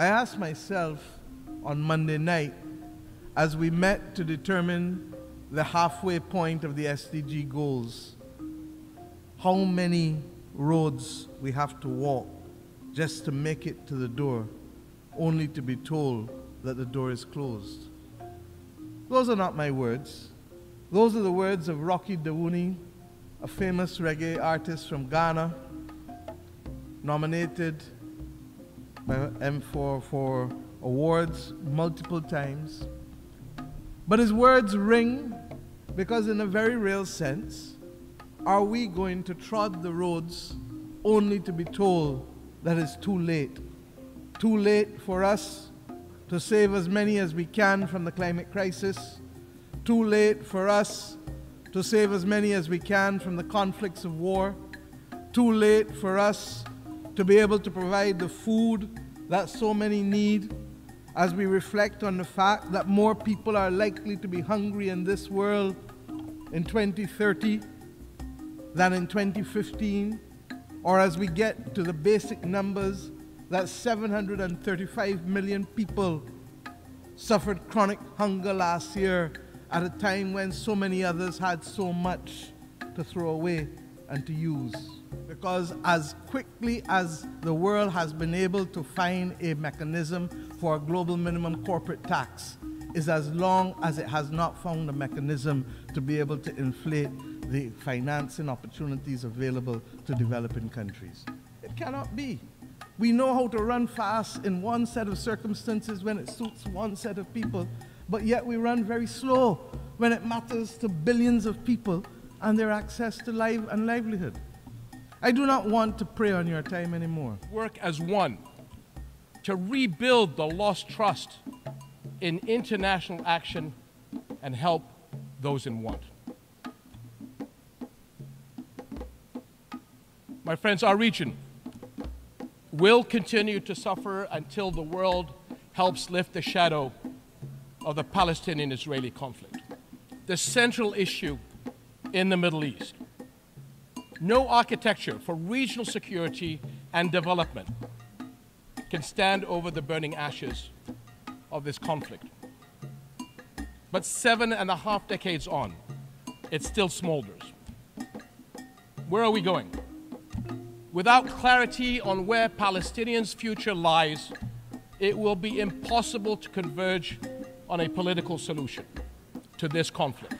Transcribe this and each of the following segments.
I asked myself on Monday night as we met to determine the halfway point of the SDG goals how many roads we have to walk just to make it to the door, only to be told that the door is closed. Those are not my words. Those are the words of Rocky Dawuni, a famous reggae artist from Ghana, nominated by M4 for awards multiple times. But his words ring because, in a very real sense, are we going to trod the roads only to be told that it's too late? Too late for us to save as many as we can from the climate crisis. Too late for us to save as many as we can from the conflicts of war. Too late for us to be able to provide the food that so many need as we reflect on the fact that more people are likely to be hungry in this world in 2030 than in 2015, or as we get to the basic numbers that 735 million people suffered chronic hunger last year at a time when so many others had so much to throw away and to use. Because as quickly as the world has been able to find a mechanism for a global minimum corporate tax, is as long as it has not found a mechanism to be able to inflate the financing opportunities available to developing countries. It cannot be. We know how to run fast in one set of circumstances when it suits one set of people, but yet we run very slow when it matters to billions of people and their access to life and livelihood. I do not want to prey on your time anymore. Work as one to rebuild the lost trust in international action and help those in want. My friends, our region will continue to suffer until the world helps lift the shadow of the Palestinian Israeli conflict, the central issue in the Middle East. No architecture for regional security and development can stand over the burning ashes of this conflict. But seven and a half decades on, it still smolders. Where are we going? Without clarity on where Palestinians' future lies, it will be impossible to converge on a political solution to this conflict.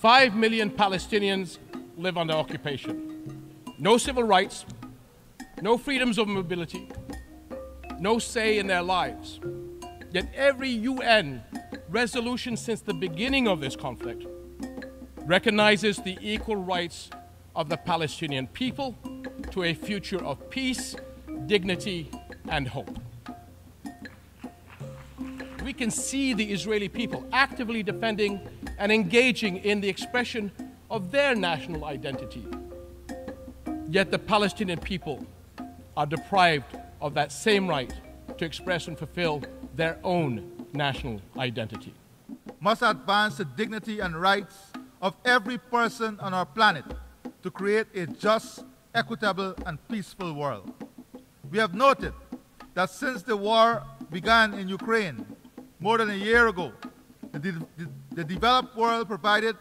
Five million Palestinians live under occupation. No civil rights, no freedoms of mobility, no say in their lives. Yet every UN resolution since the beginning of this conflict recognizes the equal rights of the Palestinian people to a future of peace, dignity, and hope. We can see the Israeli people actively defending and engaging in the expression of their national identity. Yet the Palestinian people are deprived of that same right to express and fulfill their own national identity. Must advance the dignity and rights of every person on our planet to create a just, equitable, and peaceful world. We have noted that since the war began in Ukraine more than a year ago, the, de the developed world provided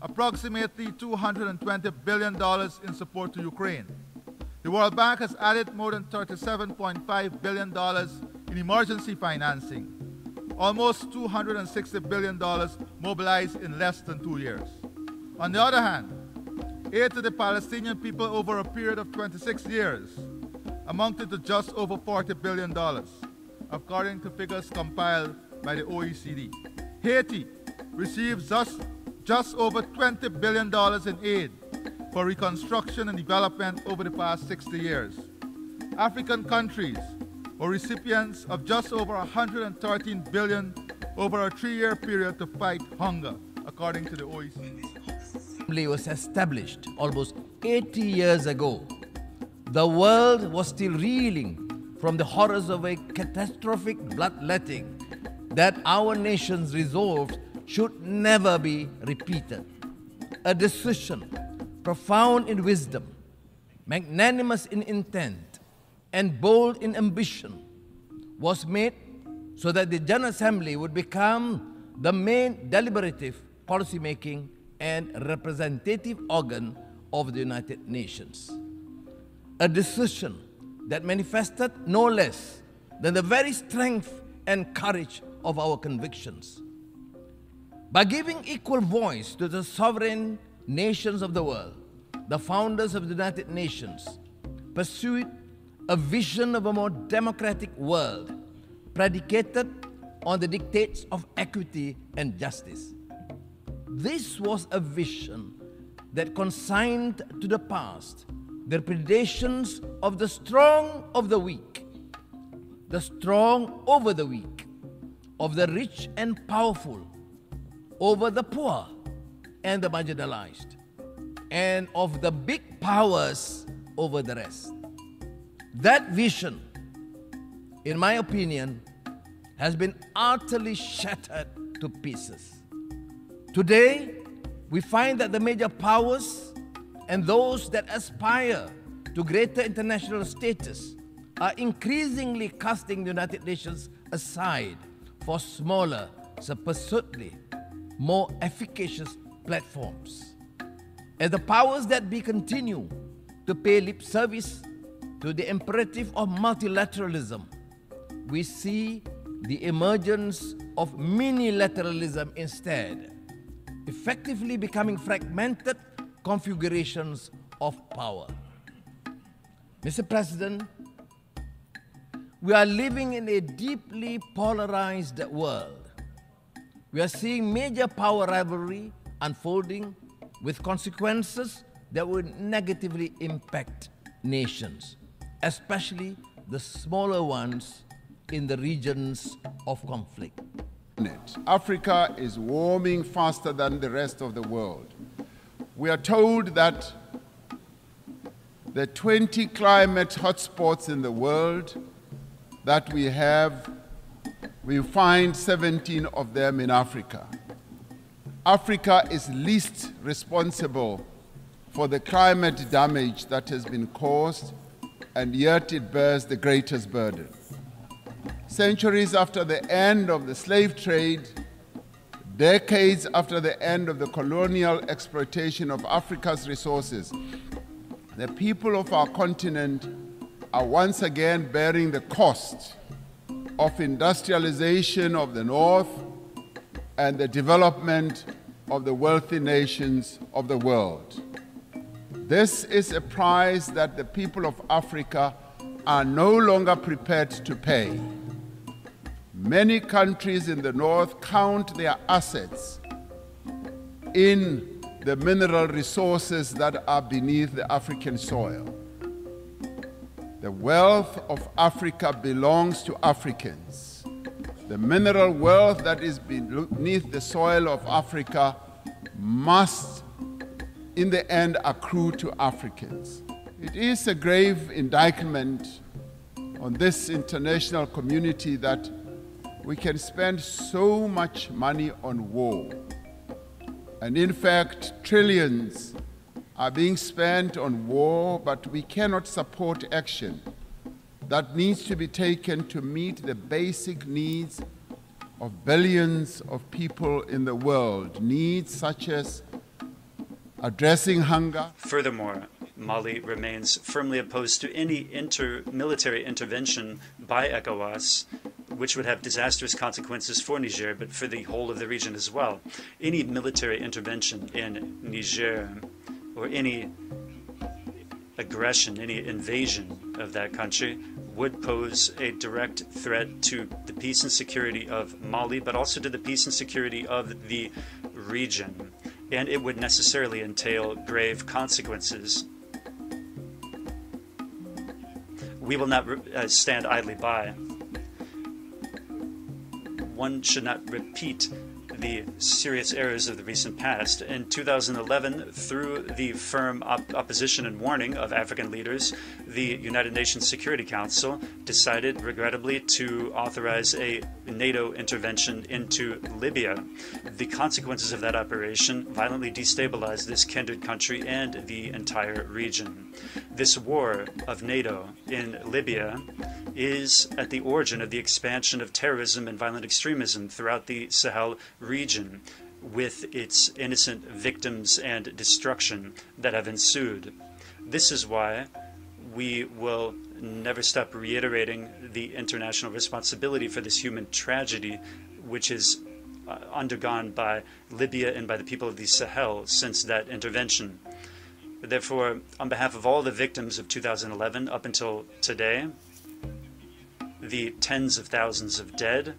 approximately $220 billion in support to Ukraine. The World Bank has added more than $37.5 billion in emergency financing almost $260 billion mobilized in less than two years. On the other hand, aid to the Palestinian people over a period of 26 years amounted to just over $40 billion, according to figures compiled by the OECD. Haiti receives just, just over $20 billion in aid for reconstruction and development over the past 60 years. African countries were recipients of just over 113 billion over a three-year period to fight hunger, according to the OECD. Assembly was established almost 80 years ago. The world was still reeling from the horrors of a catastrophic bloodletting that our nations resolved should never be repeated. A decision profound in wisdom, magnanimous in intent, and bold in ambition, was made so that the General Assembly would become the main deliberative, policy-making, and representative organ of the United Nations. A decision that manifested no less than the very strength and courage of our convictions. By giving equal voice to the sovereign nations of the world, the founders of the United Nations pursued a vision of a more democratic world predicated on the dictates of equity and justice. This was a vision that consigned to the past the predations of the strong of the weak, the strong over the weak, of the rich and powerful over the poor and the marginalized, and of the big powers over the rest. That vision, in my opinion, has been utterly shattered to pieces. Today, we find that the major powers and those that aspire to greater international status are increasingly casting the United Nations aside for smaller, supposedly more efficacious platforms. As the powers that be continue to pay lip service to the imperative of multilateralism, we see the emergence of minilateralism instead, effectively becoming fragmented configurations of power. Mr. President, we are living in a deeply polarized world. We are seeing major power rivalry unfolding with consequences that will negatively impact nations, especially the smaller ones in the regions of conflict. Africa is warming faster than the rest of the world. We are told that the 20 climate hotspots in the world that we have, we find 17 of them in Africa. Africa is least responsible for the climate damage that has been caused, and yet it bears the greatest burden. Centuries after the end of the slave trade, decades after the end of the colonial exploitation of Africa's resources, the people of our continent are once again bearing the cost of industrialization of the North and the development of the wealthy nations of the world. This is a price that the people of Africa are no longer prepared to pay. Many countries in the North count their assets in the mineral resources that are beneath the African soil. The wealth of Africa belongs to Africans. The mineral wealth that is beneath the soil of Africa must, in the end, accrue to Africans. It is a grave indictment on this international community that we can spend so much money on war. And in fact, trillions are being spent on war, but we cannot support action that needs to be taken to meet the basic needs of billions of people in the world, needs such as addressing hunger. Furthermore, Mali remains firmly opposed to any inter military intervention by ECOWAS which would have disastrous consequences for Niger, but for the whole of the region as well. Any military intervention in Niger or any aggression, any invasion of that country would pose a direct threat to the peace and security of Mali, but also to the peace and security of the region. And it would necessarily entail grave consequences. We will not uh, stand idly by. One should not repeat the serious errors of the recent past. In 2011, through the firm op- opposition and warning of African leaders, the United Nations Security Council decided, regrettably, to authorize a NATO intervention into Libya. The consequences of that operation violently destabilized this kindred country and the entire region. This war of NATO in Libya is at the origin of the expansion of terrorism and violent extremism throughout the Sahel region, with its innocent victims and destruction that have ensued. This is why we will never stop reiterating the international responsibility for this human tragedy, which is uh, undergone by Libya and by the people of the Sahel since that intervention. Therefore, on behalf of all the victims of 2011 up until today, the tens of thousands of dead,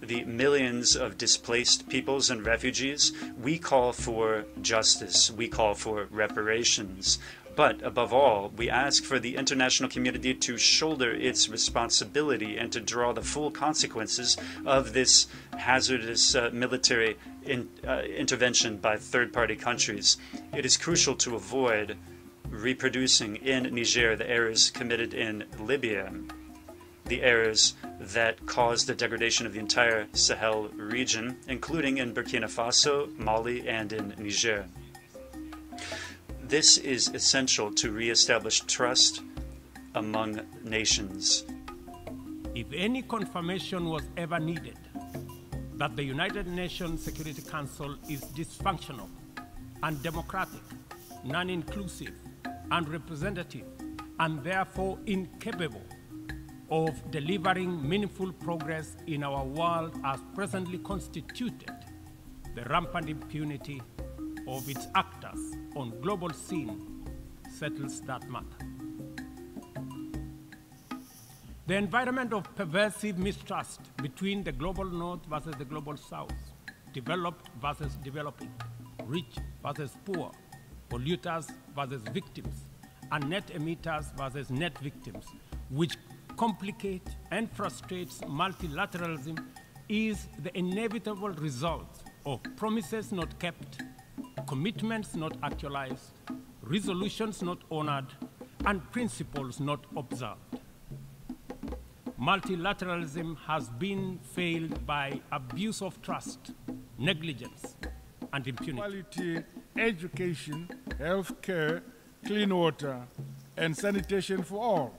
the millions of displaced peoples and refugees, we call for justice. We call for reparations. But above all, we ask for the international community to shoulder its responsibility and to draw the full consequences of this hazardous uh, military in, uh, intervention by third party countries. It is crucial to avoid reproducing in Niger the errors committed in Libya, the errors that caused the degradation of the entire Sahel region, including in Burkina Faso, Mali, and in Niger. This is essential to reestablish trust among nations. If any confirmation was ever needed that the United Nations Security Council is dysfunctional, undemocratic, non inclusive, unrepresentative, and therefore incapable of delivering meaningful progress in our world as presently constituted, the rampant impunity of its actors on global scene settles that matter. The environment of pervasive mistrust between the global north versus the global south, developed versus developing, rich versus poor, polluters versus victims, and net emitters versus net victims, which complicate and frustrates multilateralism, is the inevitable result of promises not kept, commitments not actualized, resolutions not honored, and principles not observed. Multilateralism has been failed by abuse of trust, negligence, and impunity. Quality education, health care, clean water, and sanitation for all.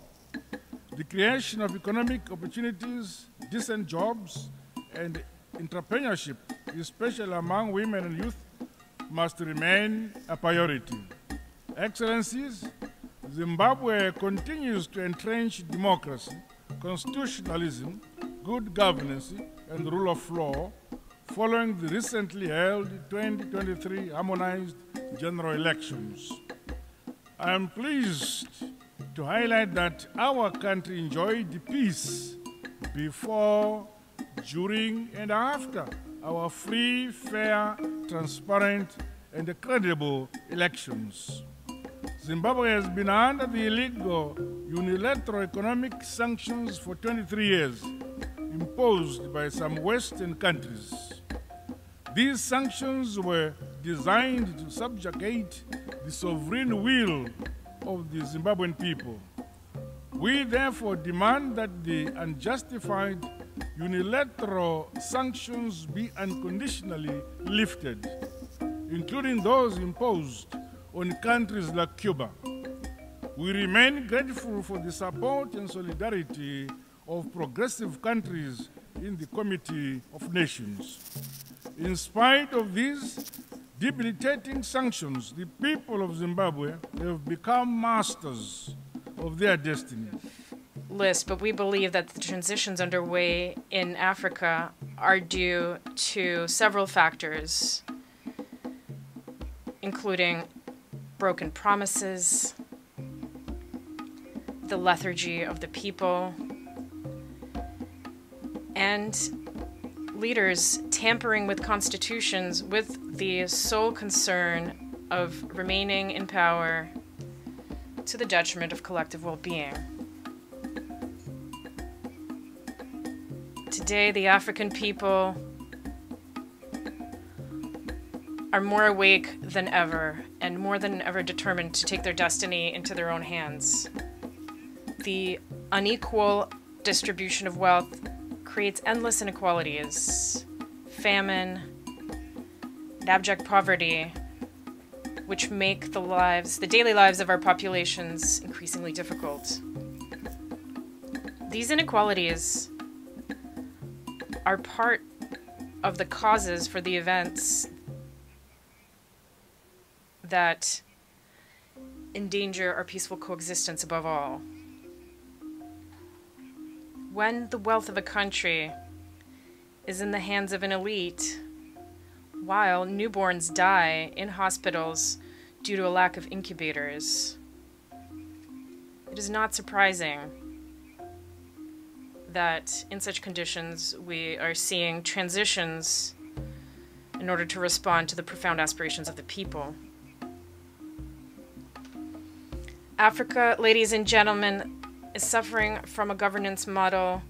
The creation of economic opportunities, decent jobs, and entrepreneurship, especially among women and youth, must remain a priority. Excellencies, Zimbabwe continues to entrench democracy, constitutionalism, good governance, and rule of law following the recently held 2023 harmonized general elections. I am pleased to highlight that our country enjoyed peace before, during, and after our free, fair, transparent, and credible elections. Zimbabwe has been under the illegal unilateral economic sanctions for 23 years imposed by some Western countries. These sanctions were designed to subjugate the sovereign will of the Zimbabwean people. We therefore demand that the unjustified unilateral sanctions be unconditionally lifted, including those imposed on countries like Cuba. We remain grateful for the support and solidarity of progressive countries in the Committee of Nations. In spite of these debilitating sanctions, the people of Zimbabwe have become masters of their destiny. List, but we believe that the transitions underway in Africa are due to several factors, including broken promises, the lethargy of the people, and leaders tampering with constitutions with the sole concern of remaining in power to the detriment of collective well being. Today, the African people are more awake than ever and more than ever determined to take their destiny into their own hands. The unequal distribution of wealth creates endless inequalities, famine, and abject poverty, which make the lives, the daily lives of our populations increasingly difficult. These inequalities are part of the causes for the events that endanger our peaceful coexistence above all. When the wealth of a country is in the hands of an elite, while newborns die in hospitals due to a lack of incubators, it is not surprising that in such conditions we are seeing transitions in order to respond to the profound aspirations of the people. Africa, ladies and gentlemen, is suffering from a governance model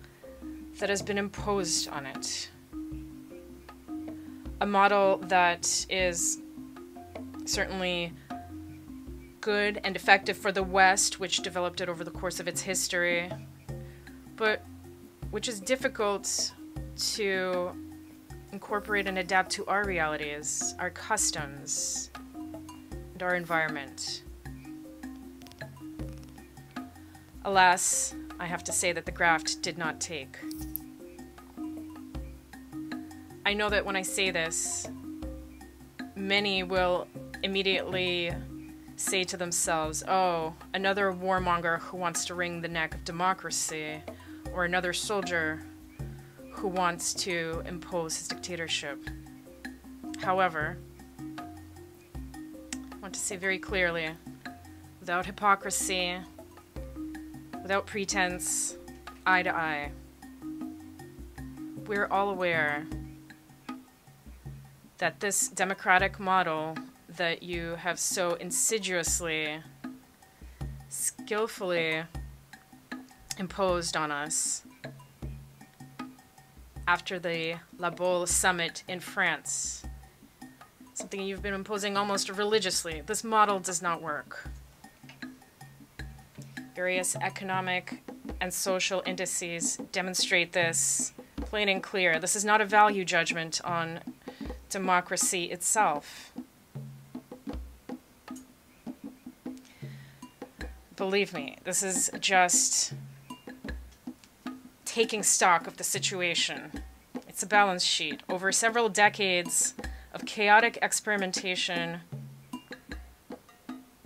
that has been imposed on it. A model that is certainly good and effective for the West, which developed it over the course of its history, but which is difficult to incorporate and adapt to our realities, our customs, and our environment. Alas, I have to say that the graft did not take. I know that when I say this, many will immediately say to themselves, oh, another warmonger who wants to wring the neck of democracy, or another soldier who wants to impose his dictatorship. However, I want to say very clearly without hypocrisy, without pretense, eye to eye. We're all aware that this democratic model that you have so insidiously, skillfully imposed on us after the La Baule summit in France, something you've been imposing almost religiously, this model does not work various economic and social indices demonstrate this plain and clear. This is not a value judgment on democracy itself. Believe me, this is just taking stock of the situation. It's a balance sheet. Over several decades of chaotic experimentation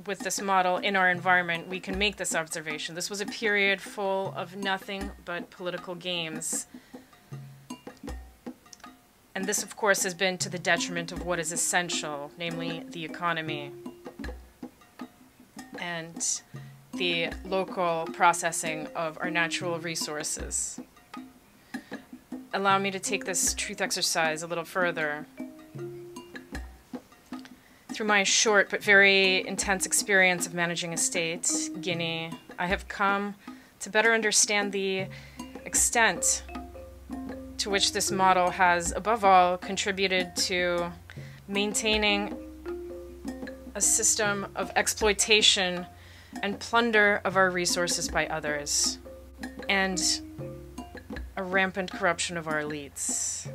with this model in our environment, we can make this observation. This was a period full of nothing but political games. And this, of course, has been to the detriment of what is essential, namely the economy and the local processing of our natural resources. Allow me to take this truth exercise a little further through my short but very intense experience of managing a state, Guinea, I have come to better understand the extent to which this model has, above all, contributed to maintaining a system of exploitation and plunder of our resources by others, and a rampant corruption of our elites.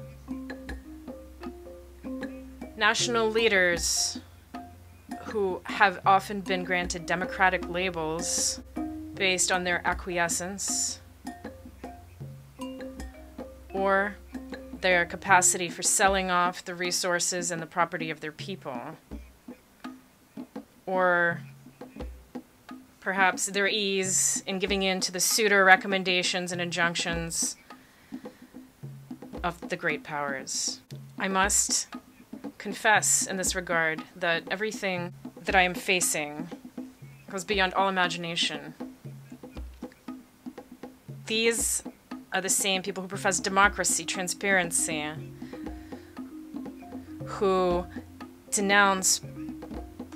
National leaders who have often been granted democratic labels based on their acquiescence or their capacity for selling off the resources and the property of their people, or perhaps their ease in giving in to the pseudo recommendations and injunctions of the great powers. I must confess in this regard that everything that I am facing goes beyond all imagination. These are the same people who profess democracy, transparency, who denounce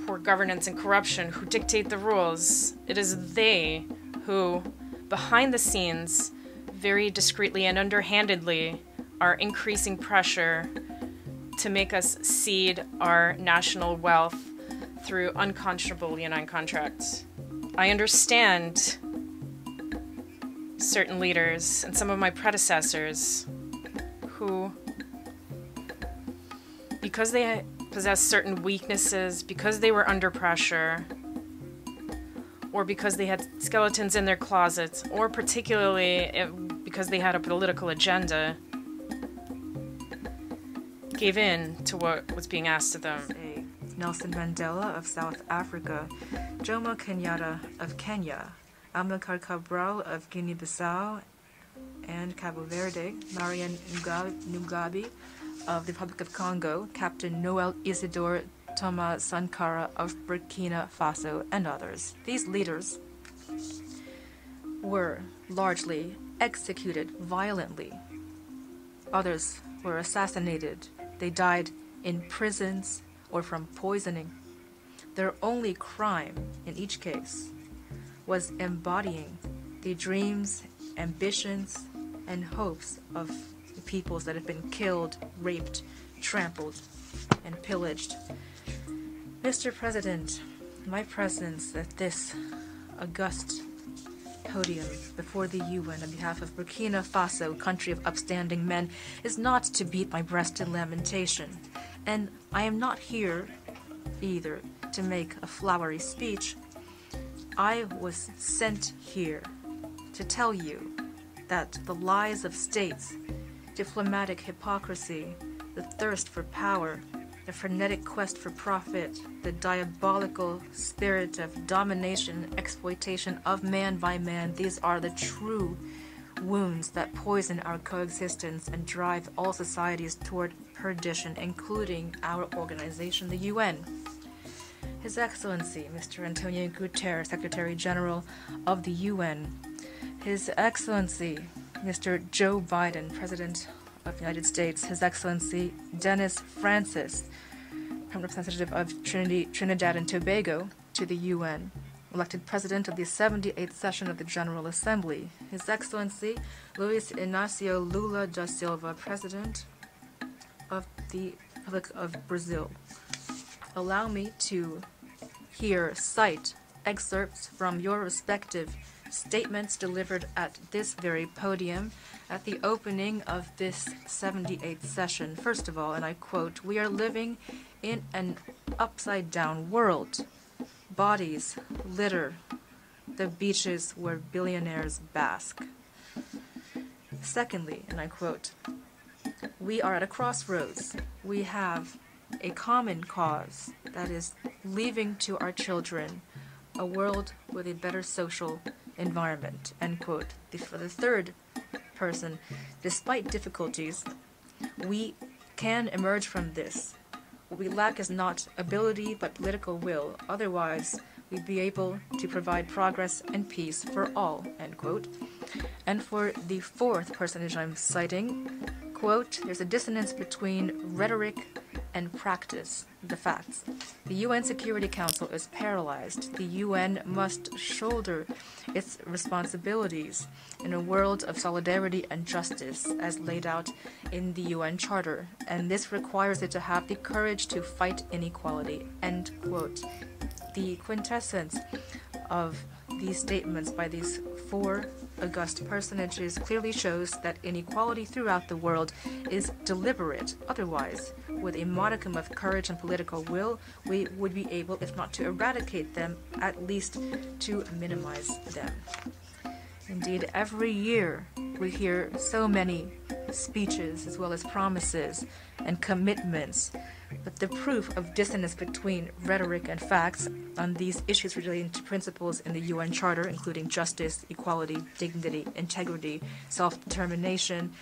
poor governance and corruption, who dictate the rules. It is they who, behind the scenes, very discreetly and underhandedly, are increasing pressure to make us cede our national wealth through unconscionable leonine contracts. I understand certain leaders and some of my predecessors who, because they possess certain weaknesses, because they were under pressure, or because they had skeletons in their closets, or particularly eh, because they had a political agenda, gave in to what was being asked of them. Nelson Mandela of South Africa, Jomo Kenyatta of Kenya, Amilcar Cabral of Guinea-Bissau and Cabo Verde, Marien Ngouabi of the Republic of Congo, Captain Noel Isidore Thomas Sankara of Burkina Faso, and others. These leaders were largely executed violently. Others were assassinated. They died in prisons or from poisoning. Their only crime in each case was embodying the dreams, ambitions, and hopes of the peoples that have been killed, raped, trampled, and pillaged. Mr. President, my presence at this august podium before the UN on behalf of Burkina Faso, country of upstanding men, is not to beat my breast in lamentation. And I am not here either to make a flowery speech. I was sent here to tell you that the lies of states, diplomatic hypocrisy, the thirst for power, the frenetic quest for profit, the diabolical spirit of domination exploitation of man by man, these are the true wounds that poison our coexistence and drive all societies toward perdition, including our organization, the UN. His Excellency, Mr. Antonio Guterres, Secretary General of the UN. His Excellency, Mr. Joe Biden, President of the United States. His Excellency, Dennis Francis, Representative of Trinity, Trinidad and Tobago to the UN elected president of the 78th session of the General Assembly. His Excellency Luis Inacio Lula da Silva, President of the Republic of Brazil. Allow me to here cite excerpts from your respective statements delivered at this very podium at the opening of this 78th session. First of all, and I quote, We are living in an upside down world bodies litter the beaches where billionaires bask. Secondly, and I quote, we are at a crossroads. We have a common cause that is leaving to our children a world with a better social environment. End quote. For the third person, despite difficulties, we can emerge from this what we lack is not ability, but political will. Otherwise, we'd be able to provide progress and peace for all, end quote. And for the fourth personage I'm citing, quote, there's a dissonance between rhetoric and practice the facts. The UN Security Council is paralyzed. The UN must shoulder its responsibilities in a world of solidarity and justice as laid out in the UN Charter, and this requires it to have the courage to fight inequality. End quote. The quintessence of these statements by these four august personages clearly shows that inequality throughout the world is deliberate. Otherwise, with a modicum of courage and political will, we would be able, if not to eradicate them, at least to minimize them. Indeed, every year we hear so many speeches as well as promises and commitments but the proof of dissonance between rhetoric and facts on these issues relating to principles in the UN Charter, including justice, equality, dignity, integrity, self determination,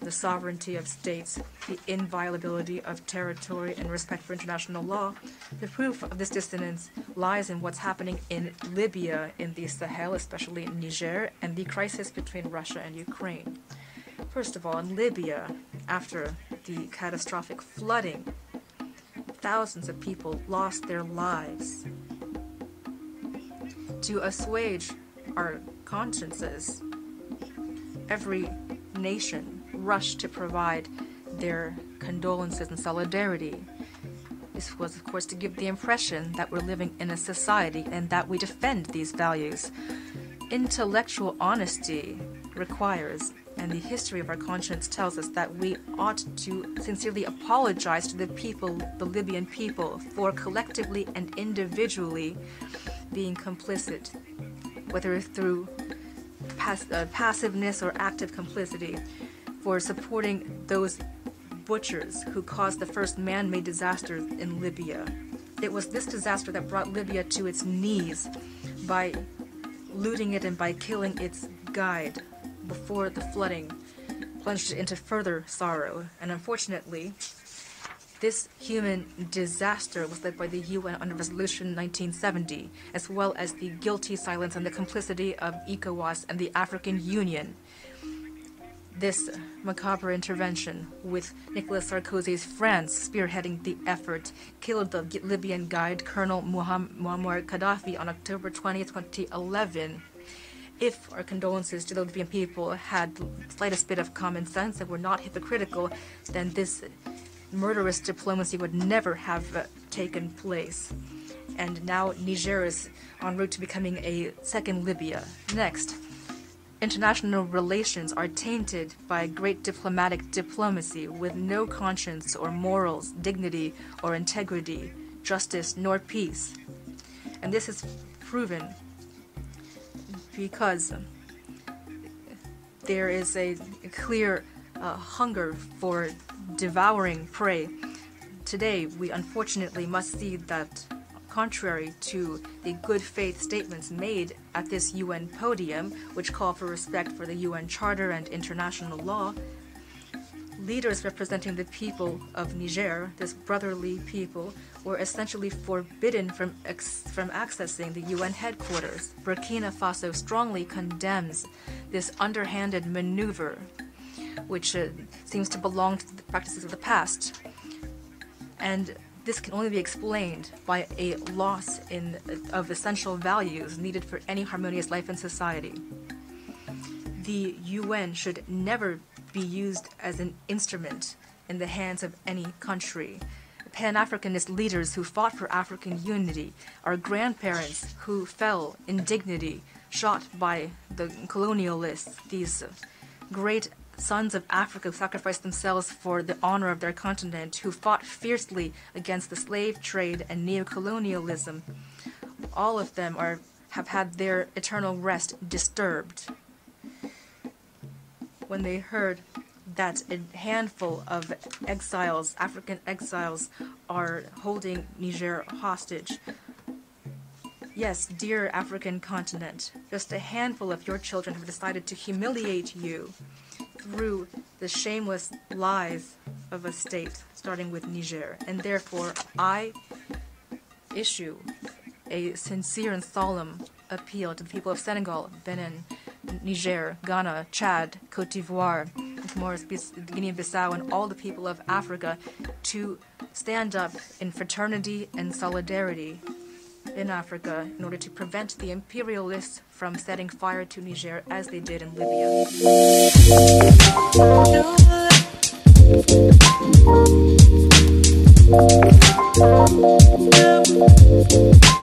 the sovereignty of states, the inviolability of territory, and respect for international law, the proof of this dissonance lies in what's happening in Libya, in the Sahel, especially in Niger, and the crisis between Russia and Ukraine. First of all, in Libya, after the catastrophic flooding thousands of people lost their lives. To assuage our consciences, every nation rushed to provide their condolences and solidarity. This was, of course, to give the impression that we're living in a society and that we defend these values. Intellectual honesty requires, and the history of our conscience tells us, that we ought to sincerely apologize to the people, the Libyan people, for collectively and individually being complicit, whether through pass- uh, passiveness or active complicity, for supporting those butchers who caused the first man made disaster in Libya. It was this disaster that brought Libya to its knees by looting it and by killing its guide before the flooding plunged it into further sorrow. And unfortunately, this human disaster was led by the UN under Resolution 1970, as well as the guilty silence and the complicity of ECOWAS and the African Union. This macabre intervention, with Nicolas Sarkozy's France spearheading the effort, killed the Libyan guide Colonel Muammar Gaddafi on October 20, 2011 if our condolences to the Libyan people had the slightest bit of common sense and were not hypocritical, then this murderous diplomacy would never have uh, taken place. And now Niger is en route to becoming a second Libya. Next, international relations are tainted by great diplomatic diplomacy with no conscience or morals, dignity or integrity, justice nor peace. And this is proven because there is a clear uh, hunger for devouring prey. Today, we unfortunately must see that, contrary to the good faith statements made at this UN podium, which call for respect for the UN Charter and international law, leaders representing the people of Niger, this brotherly people, were essentially forbidden from, from accessing the UN headquarters. Burkina Faso strongly condemns this underhanded maneuver, which uh, seems to belong to the practices of the past. And this can only be explained by a loss in, of essential values needed for any harmonious life in society. The UN should never be used as an instrument in the hands of any country. Pan Africanist leaders who fought for African unity, our grandparents who fell in dignity, shot by the colonialists, these great sons of Africa sacrificed themselves for the honor of their continent, who fought fiercely against the slave trade and neocolonialism. All of them are have had their eternal rest disturbed. When they heard that a handful of exiles, African exiles, are holding Niger hostage. Yes, dear African continent, just a handful of your children have decided to humiliate you through the shameless lies of a state, starting with Niger. And therefore, I issue a sincere and solemn appeal to the people of Senegal, Benin, Niger, Ghana, Chad, Cote d'Ivoire, Comoros, Guinea-Bissau, and all the people of Africa to stand up in fraternity and solidarity in Africa in order to prevent the imperialists from setting fire to Niger as they did in Libya.